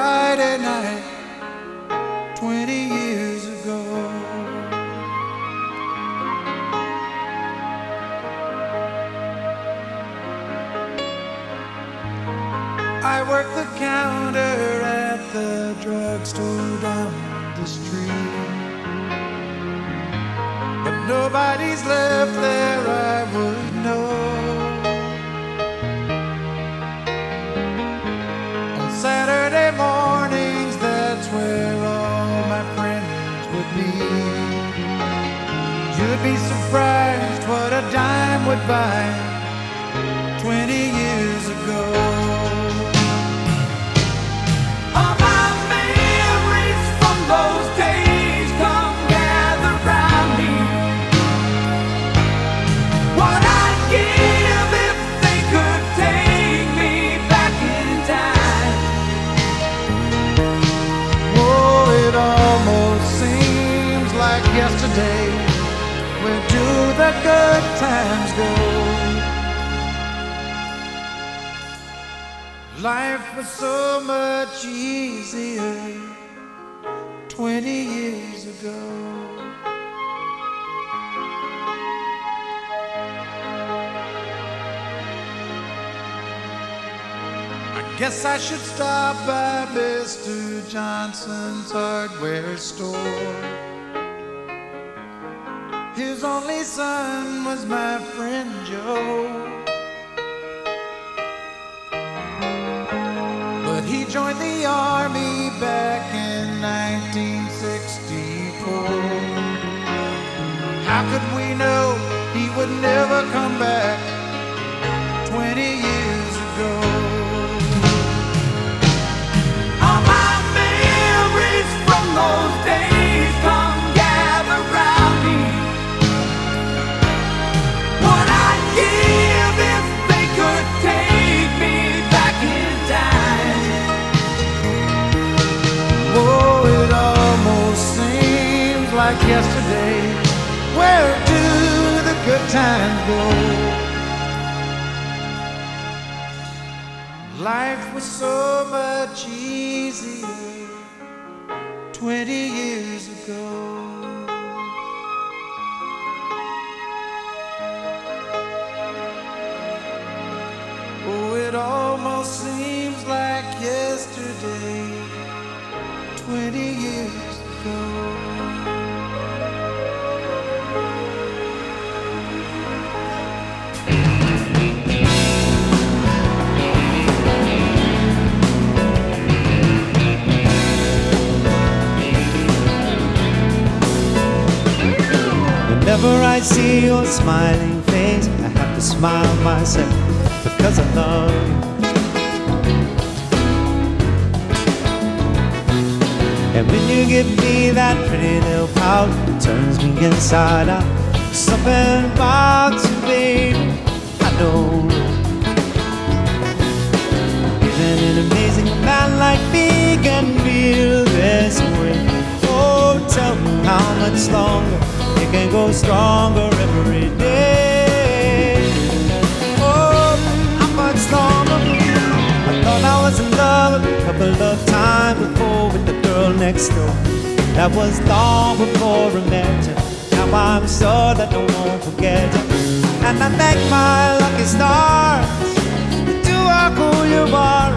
Friday night 20 years ago. I worked the counter at the drugstore down the street. But nobody's left there, Be surprised what a dime would buy 20 years ago. All my memories from those days come gather round me. What I'd give if they could take me back in time. Oh, it almost seems like yesterday. Good times go? Life was so much easier 20 years ago. I guess I should stop by Mr. Johnson's hardware store. His only son was my friend Joe. But he joined the army back in 1964. How could we know he would never come back 20 years yesterday. Where do the good times go? Life was so much easier 20 years ago. Oh, it almost seems like yesterday, I see your smiling face, I have to smile myself because I love you. And when you give me that pretty little pout, it turns me inside out. Something about you, baby, I know. Isn't it amazing man like me can feel this way? Oh, tell me how much longer can go stronger every day. Oh, how much longer? I thought I was in love a couple of times before with the girl next door. That was long before I met you. Now I'm sure that I won't forget you. And I thank my lucky stars that you are who you are.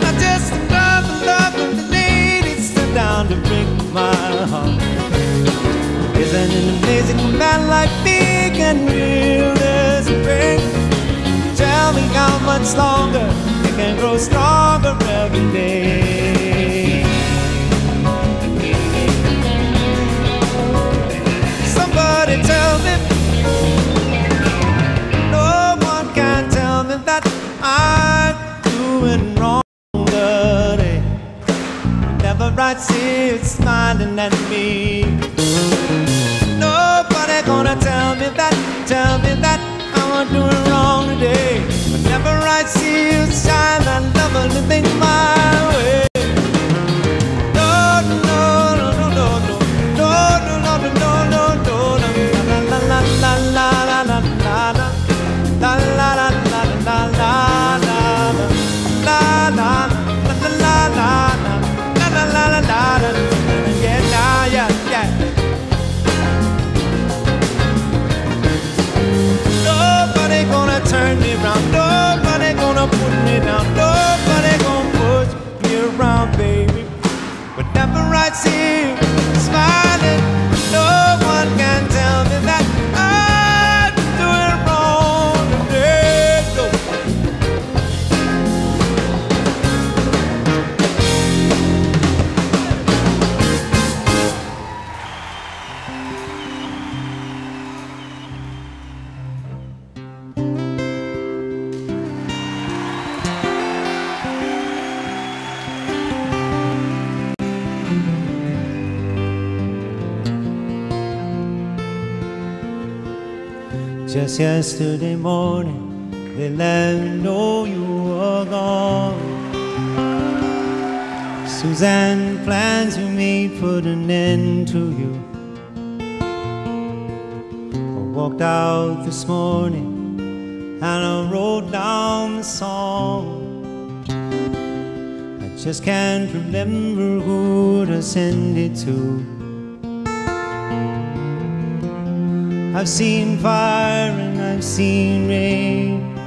Not just another the lady sit down to break my heart. Isn't it amazing a man like me can feel this spring? Tell me how much longer it can grow stronger every day. Somebody tell me. No one can tell me that I'm doing wrong today. Whenever I see you smiling at me. Tell me that I'm doing wrong today. Whenever I see you shine, that lovely thing my way. Just yesterday morning, they let me know you were gone. Suzanne, plans you made put an end to you. I walked out this morning and I wrote down the song. I just can't remember who to send it to. I've seen fire and I've seen rain.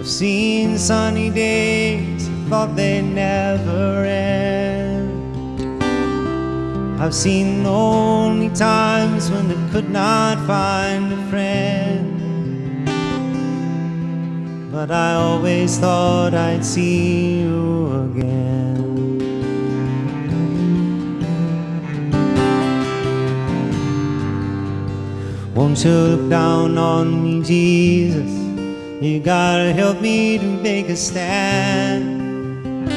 I've seen sunny days, thought they'd never end. I've seen lonely times when I could not find a friend. But I always thought I'd see you again. Won't look down on me, Jesus? You gotta help me to make a stand.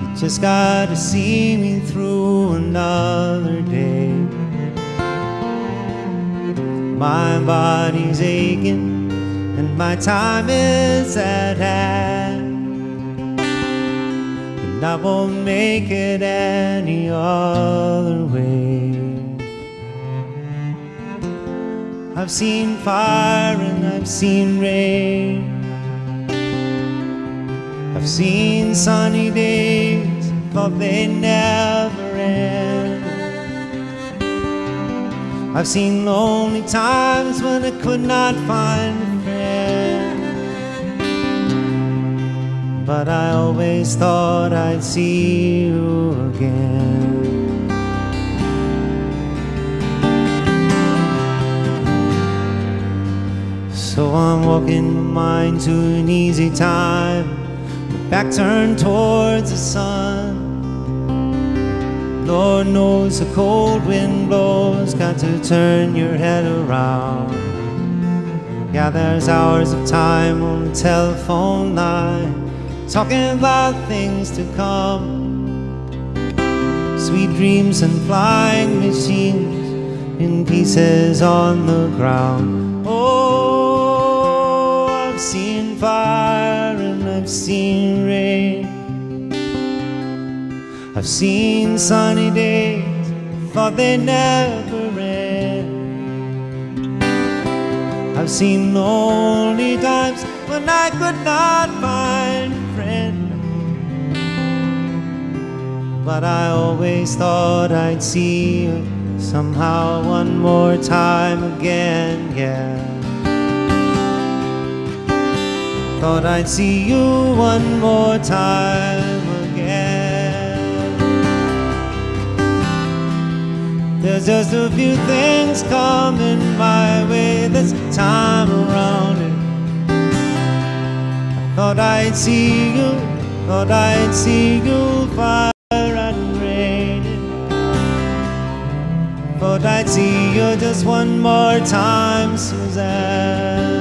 You just gotta see me through another day. My body's aching and my time is at hand. And I won't make it any other way. I've seen fire and I've seen rain. I've seen sunny days, thought they never end. I've seen lonely times when I could not find a friend. But I always thought I'd see you again. Walking mind to an easy time, my back turned towards the sun. Lord knows the cold wind blows, got to turn your head around. Yeah, there's hours of time on the telephone line, talking about things to come. Sweet dreams and flying machines in pieces on the ground. Fire and I've seen rain. I've seen sunny days, thought they never end. I've seen lonely times when I could not find a friend. But I always thought I'd see you somehow one more time again, yeah. Thought I'd see you one more time again. There's just a few things coming my way this time around. I thought I'd see you, thought I'd see you fire and raining. Thought I'd see you just one more time, Suzanne.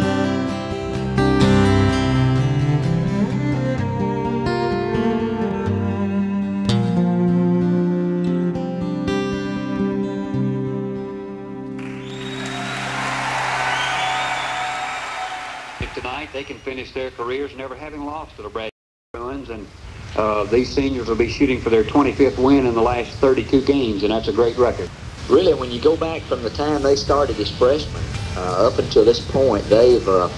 Can finish their careers never having lost to the Brad Bruins. And uh, these seniors will be shooting for their 25th win in the last 32 games, and that's a great record. Really, when you go back from the time they started as freshmen uh, up until this point, they've uh,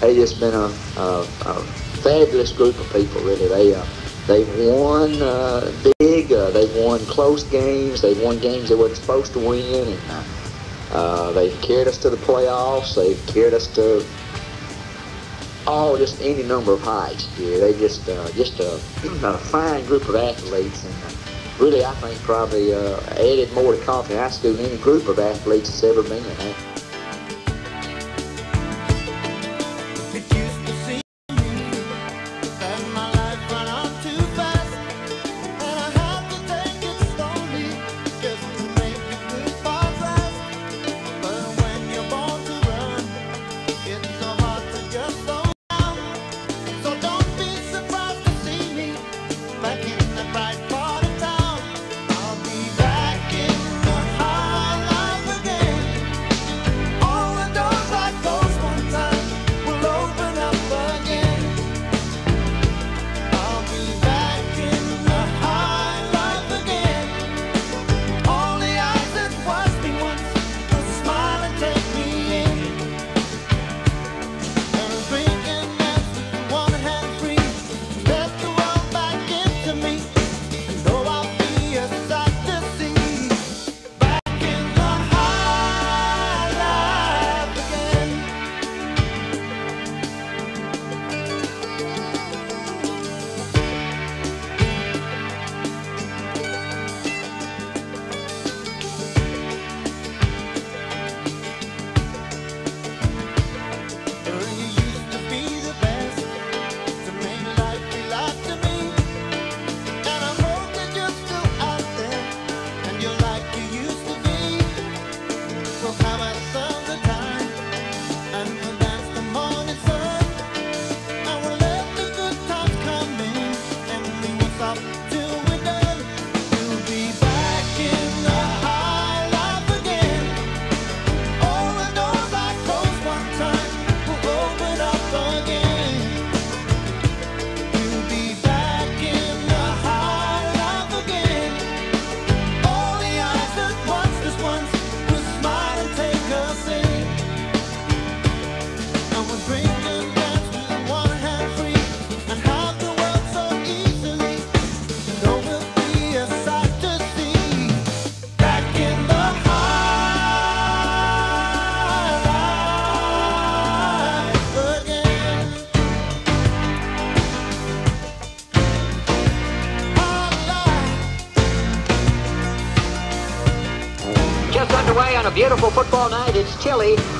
they just been a, a, a, fabulous group of people. Really, they uh, they've won uh, big, uh, they've won close games, they've won games they weren't supposed to win, and uh, they've carried us to the playoffs. They've carried us to all just any number of heights. Yeah, they just uh, just a, a, fine group of athletes, and uh, really, I think probably uh, added more to Coffee High School than any group of athletes has ever been.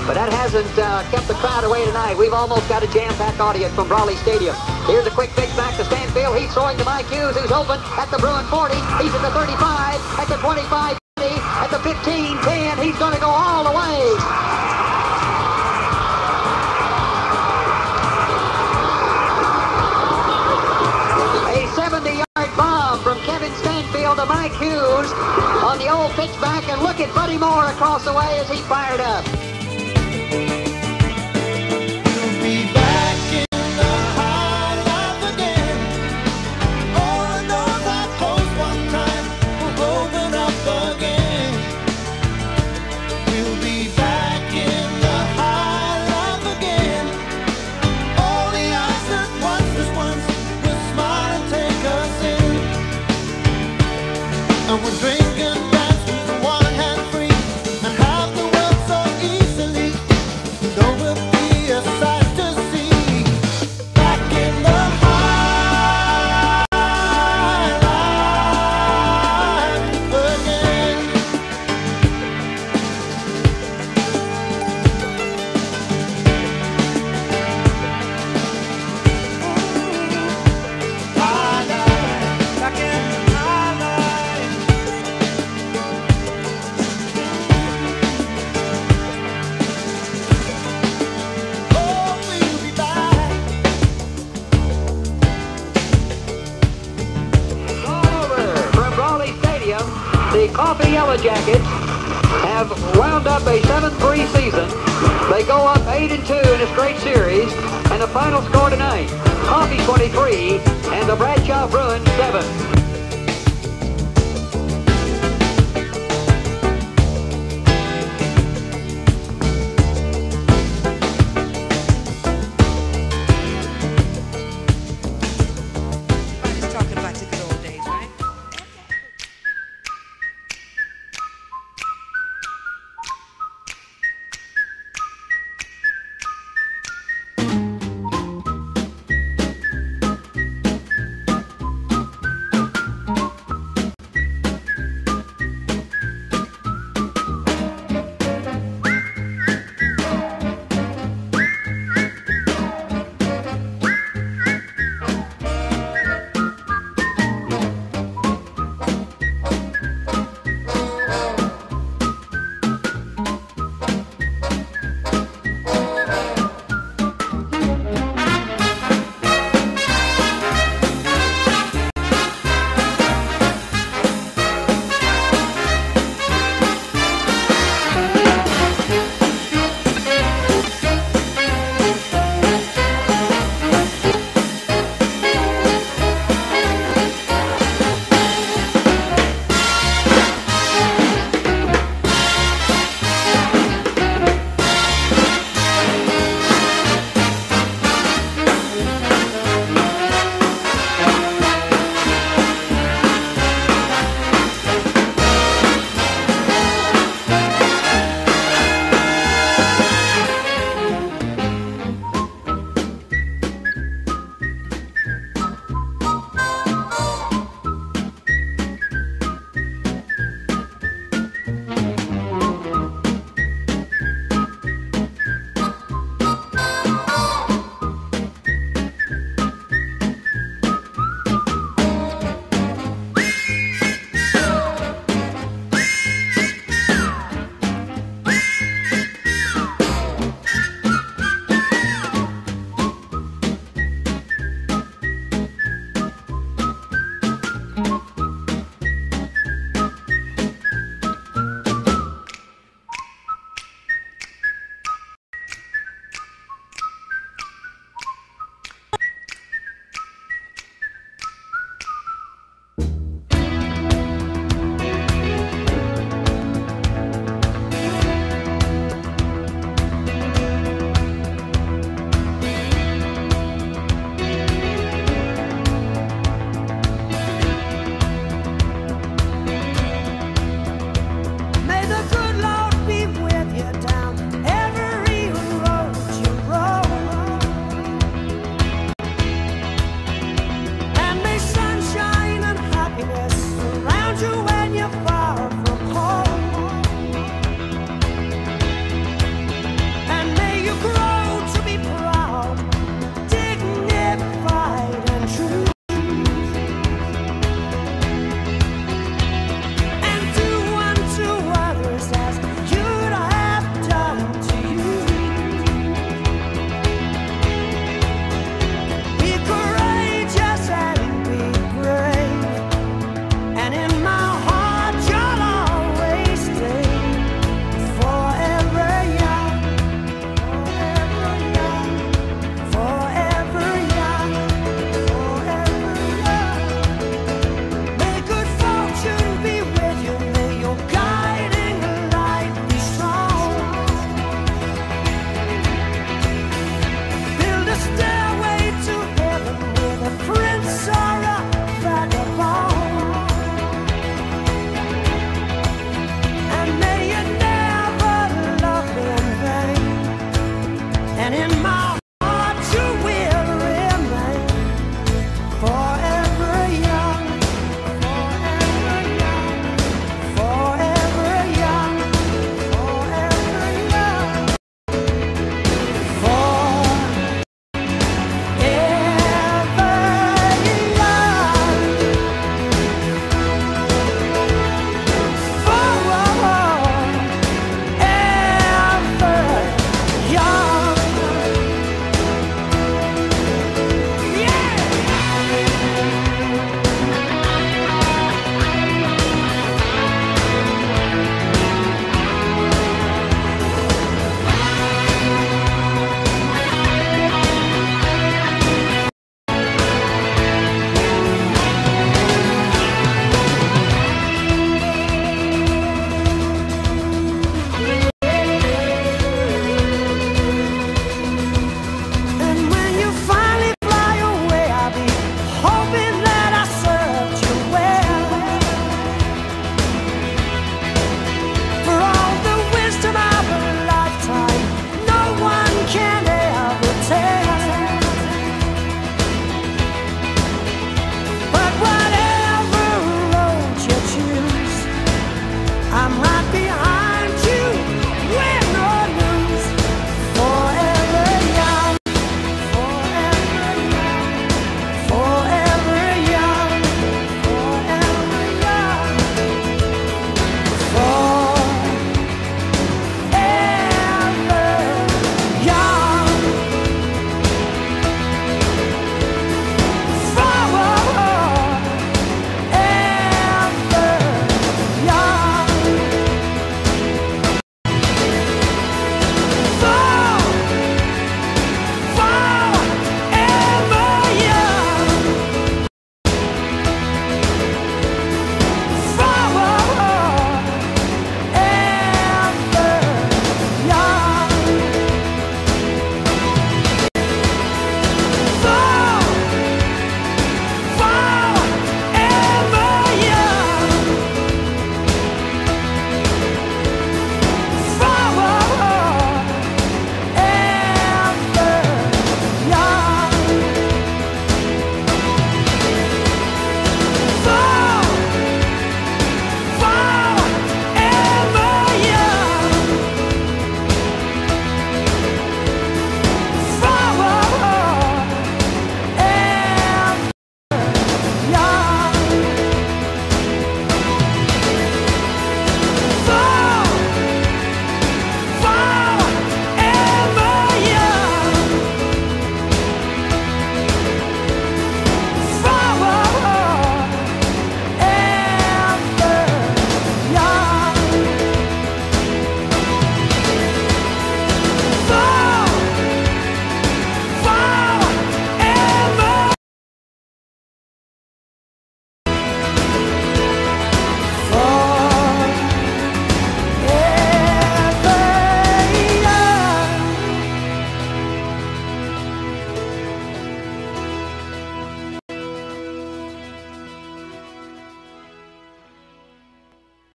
But that hasn't uh, kept the crowd away tonight. We've almost got a jam-packed audience from Brawley Stadium. Here's a quick pitch back to Stanfield. He's throwing to Mike Hughes, who's open at the Bruin 40. He's at the 35, at the 25, 20, at the 15, 10. He's going to go all the way. A 70-yard bomb from Kevin Stanfield to Mike Hughes on the old pitchback, and look at Buddy Moore across the way as he fired up.